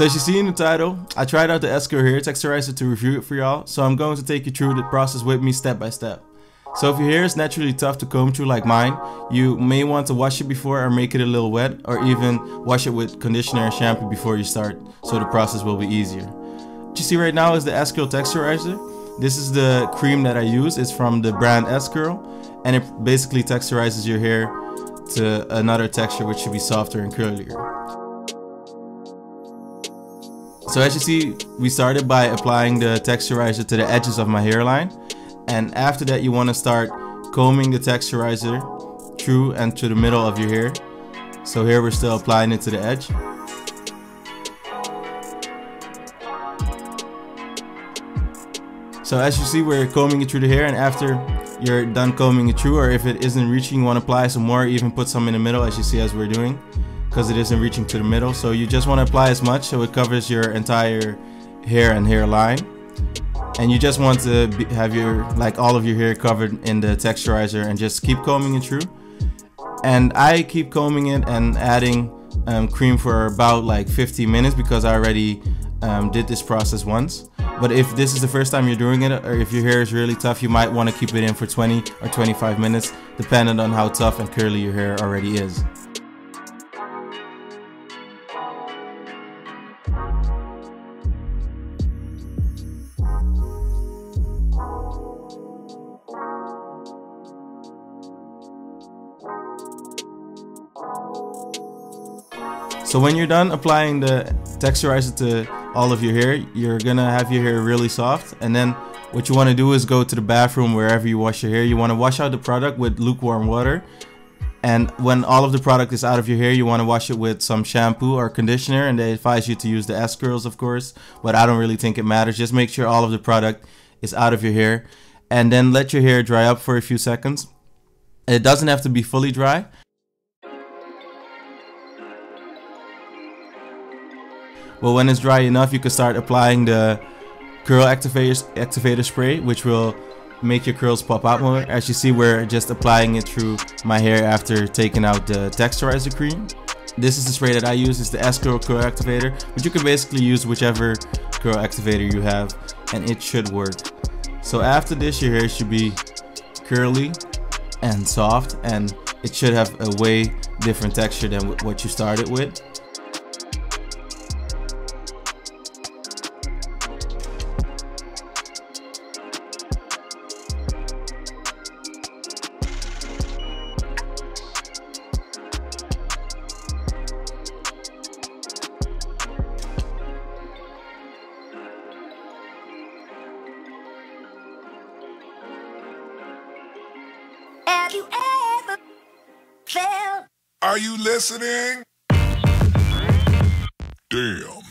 So as you see in the title, I tried out the S-Curl hair texturizer to review it for y'all, so I'm going to take you through the process with me step by step. So if your hair is naturally tough to comb through like mine, you may want to wash it before or make it a little wet or even wash it with conditioner and shampoo before you start so the process will be easier. What you see right now is the S-Curl texturizer. This is the cream that I use. It's from the brand S-Curl and it basically texturizes your hair to another texture which should be softer and curlier. So as you see, we started by applying the texturizer to the edges of my hairline. And after that, you want to start combing the texturizer through and to the middle of your hair. So here we're still applying it to the edge. So as you see, we're combing it through the hair and after you're done combing it through or if it isn't reaching, you want to apply some more, even put some in the middle as you see as we're doing because it isn't reaching to the middle. So you just want to apply as much so it covers your entire hair and hairline. And you just want to be, have your, like all of your hair covered in the texturizer and just keep combing it through. And I keep combing it and adding um, cream for about like 15 minutes because I already um, did this process once. But if this is the first time you're doing it or if your hair is really tough, you might want to keep it in for 20 or 25 minutes depending on how tough and curly your hair already is. So when you're done applying the texturizer to all of your hair, you're gonna have your hair really soft. And then what you wanna do is go to the bathroom wherever you wash your hair. You wanna wash out the product with lukewarm water. And when all of the product is out of your hair, you wanna wash it with some shampoo or conditioner. And they advise you to use the S-Curls, of course. But I don't really think it matters. Just make sure all of the product is out of your hair. And then let your hair dry up for a few seconds. It doesn't have to be fully dry. But when it's dry enough, you can start applying the curl activator, activator spray, which will make your curls pop out more. As you see, we're just applying it through my hair after taking out the texturizer cream. This is the spray that I use, it's the S-Curl Curl Activator, but you can basically use whichever curl activator you have, and it should work. So after this, your hair should be curly and soft, and it should have a way different texture than what you started with. Have you ever felt? Are you listening? Damn.